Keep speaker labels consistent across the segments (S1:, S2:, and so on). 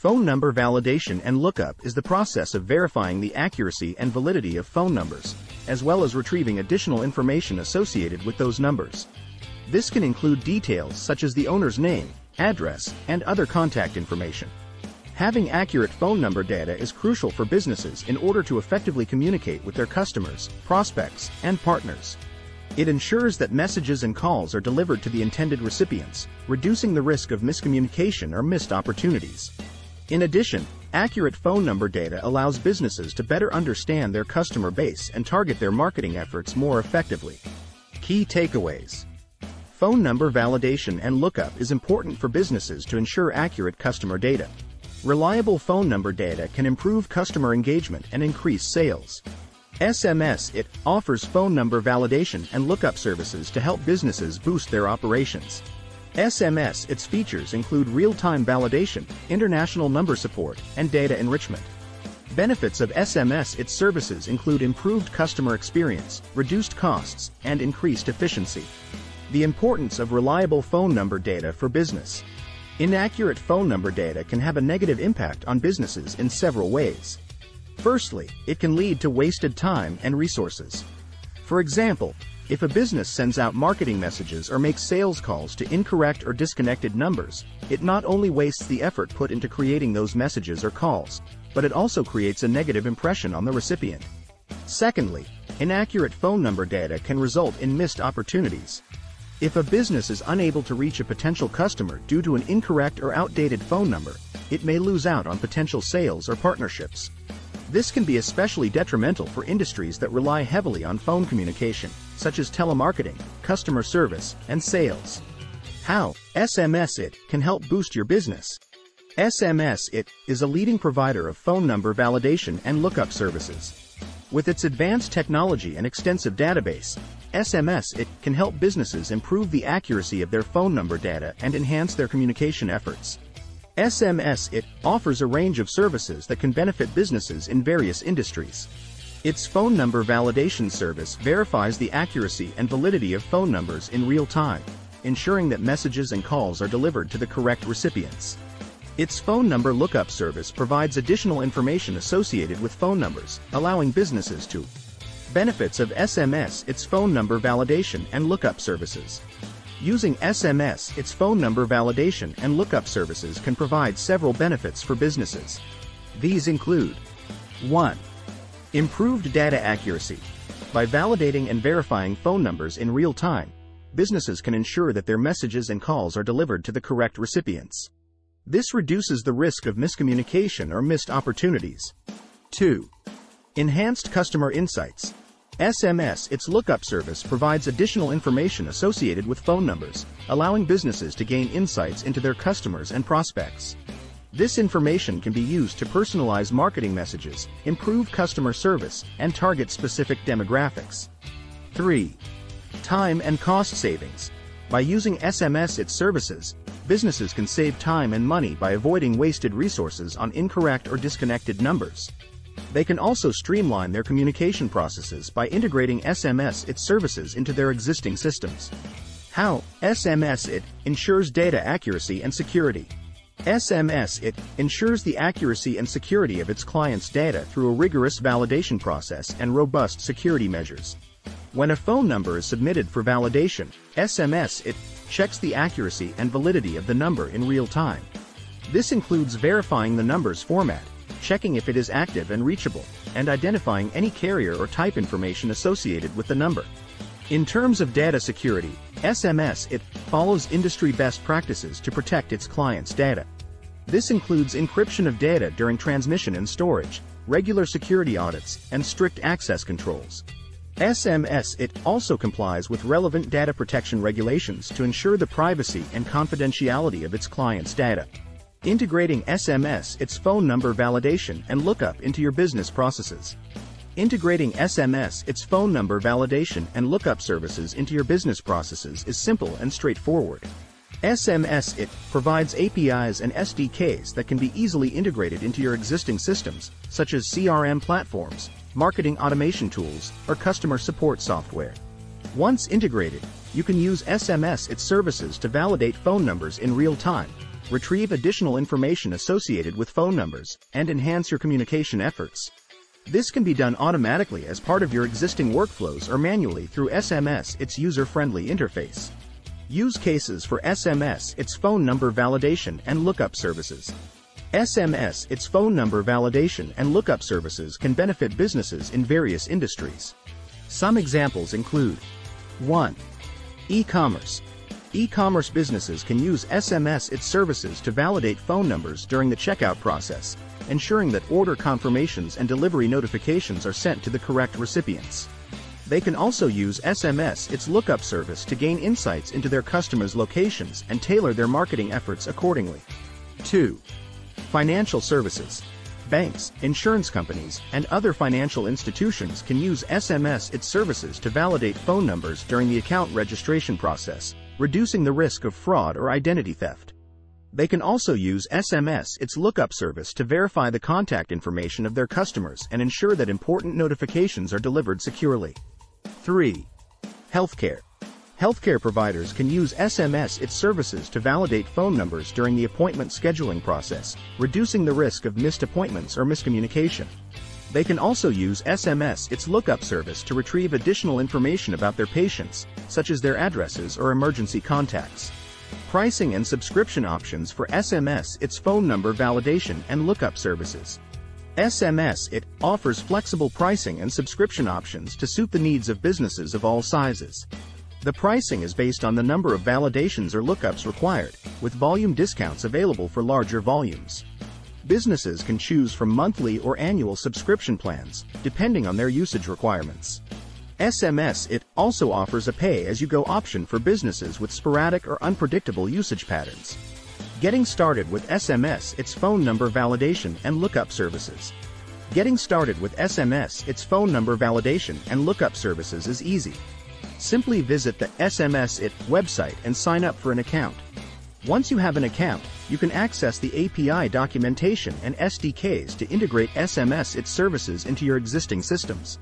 S1: Phone number validation and lookup is the process of verifying the accuracy and validity of phone numbers, as well as retrieving additional information associated with those numbers. This can include details such as the owner's name, address, and other contact information. Having accurate phone number data is crucial for businesses in order to effectively communicate with their customers, prospects, and partners. It ensures that messages and calls are delivered to the intended recipients, reducing the risk of miscommunication or missed opportunities. In addition, accurate phone number data allows businesses to better understand their customer base and target their marketing efforts more effectively. Key takeaways Phone number validation and lookup is important for businesses to ensure accurate customer data. Reliable phone number data can improve customer engagement and increase sales. SMS-iT offers phone number validation and lookup services to help businesses boost their operations. SMS-iT's features include real-time validation, international number support, and data enrichment. Benefits of SMS-iT's services include improved customer experience, reduced costs, and increased efficiency. The importance of reliable phone number data for business. Inaccurate phone number data can have a negative impact on businesses in several ways. Firstly, it can lead to wasted time and resources. For example, if a business sends out marketing messages or makes sales calls to incorrect or disconnected numbers, it not only wastes the effort put into creating those messages or calls, but it also creates a negative impression on the recipient. Secondly, inaccurate phone number data can result in missed opportunities. If a business is unable to reach a potential customer due to an incorrect or outdated phone number, it may lose out on potential sales or partnerships. This can be especially detrimental for industries that rely heavily on phone communication, such as telemarketing, customer service, and sales. How SMS-iT can help boost your business. SMS-iT is a leading provider of phone number validation and lookup services. With its advanced technology and extensive database, SMS-iT can help businesses improve the accuracy of their phone number data and enhance their communication efforts. SMS-iT offers a range of services that can benefit businesses in various industries. Its phone number validation service verifies the accuracy and validity of phone numbers in real time, ensuring that messages and calls are delivered to the correct recipients. Its phone number lookup service provides additional information associated with phone numbers, allowing businesses to benefits of SMS-iT's phone number validation and lookup services. Using SMS, its phone number validation and lookup services can provide several benefits for businesses. These include 1. Improved data accuracy. By validating and verifying phone numbers in real time, businesses can ensure that their messages and calls are delivered to the correct recipients. This reduces the risk of miscommunication or missed opportunities. 2. Enhanced customer insights. SMS, its lookup service, provides additional information associated with phone numbers, allowing businesses to gain insights into their customers and prospects. This information can be used to personalize marketing messages, improve customer service, and target specific demographics. 3. Time and cost savings. By using SMS-iT's services, businesses can save time and money by avoiding wasted resources on incorrect or disconnected numbers. They can also streamline their communication processes by integrating SMS-iT's services into their existing systems. How SMS-iT ensures data accuracy and security. SMS-iT ensures the accuracy and security of its clients' data through a rigorous validation process and robust security measures. When a phone number is submitted for validation, SMS-iT checks the accuracy and validity of the number in real time. This includes verifying the number's format, checking if it is active and reachable, and identifying any carrier or type information associated with the number. In terms of data security, SMS-iT follows industry best practices to protect its clients' data. This includes encryption of data during transmission and storage, regular security audits, and strict access controls. SMS-iT also complies with relevant data protection regulations to ensure the privacy and confidentiality of its clients' data. Integrating SMS-iT's phone number validation and lookup into your business processes. Integrating SMS-iT's phone number validation and lookup services into your business processes is simple and straightforward. SMS-iT provides APIs and SDKs that can be easily integrated into your existing systems, such as CRM platforms, marketing automation tools, or customer support software. Once integrated, you can use SMS-iT's services to validate phone numbers in real time, retrieve additional information associated with phone numbers, and enhance your communication efforts. This can be done automatically as part of your existing workflows or manually through SMS-iT's user-friendly interface. Use cases for SMS-iT's phone number validation and lookup services. SMS-iT's phone number validation and lookup services can benefit businesses in various industries. Some examples include 1. E-commerce. E-commerce businesses can use SMS-iT's services to validate phone numbers during the checkout process, ensuring that order confirmations and delivery notifications are sent to the correct recipients. They can also use SMS-iT's lookup service to gain insights into their customers' locations and tailor their marketing efforts accordingly. 2. Financial services. Banks, insurance companies, and other financial institutions can use SMS-iT's services to validate phone numbers during the account registration process, reducing the risk of fraud or identity theft. They can also use SMS-iT's lookup service to verify the contact information of their customers and ensure that important notifications are delivered securely. 3. Healthcare. Healthcare providers can use SMS-iT's services to validate phone numbers during the appointment scheduling process, reducing the risk of missed appointments or miscommunication. They can also use SMS-iT's lookup service to retrieve additional information about their patients, such as their addresses or emergency contacts. Pricing and subscription options for SMS-iT's phone number validation and lookup services. SMS-iT offers flexible pricing and subscription options to suit the needs of businesses of all sizes. The pricing is based on the number of validations or lookups required, with volume discounts available for larger volumes. Businesses can choose from monthly or annual subscription plans, depending on their usage requirements. SMS-iT also offers a pay-as-you-go option for businesses with sporadic or unpredictable usage patterns. Getting started with SMS-iT's phone number validation and lookup services. Getting started with SMS-iT's phone number validation and lookup services is easy. Simply visit the SMS-iT website and sign up for an account. Once you have an account, you can access the API documentation and SDKs to integrate SMS-iT services into your existing systems.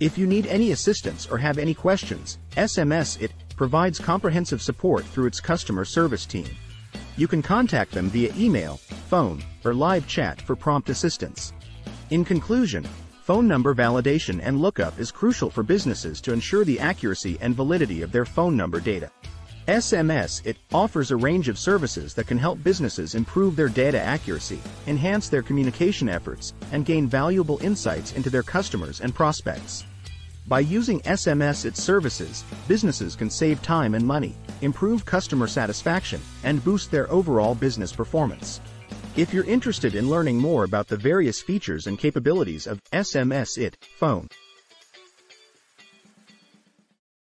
S1: If you need any assistance or have any questions, SMS-iT provides comprehensive support through its customer service team. You can contact them via email, phone, or live chat for prompt assistance. In conclusion, Phone number validation and lookup is crucial for businesses to ensure the accuracy and validity of their phone number data. SMS-iT offers a range of services that can help businesses improve their data accuracy, enhance their communication efforts, and gain valuable insights into their customers and prospects. By using SMS-iT services, businesses can save time and money, improve customer satisfaction, and boost their overall business performance. If you're interested in learning more about the various features and capabilities of SMS-iT phone,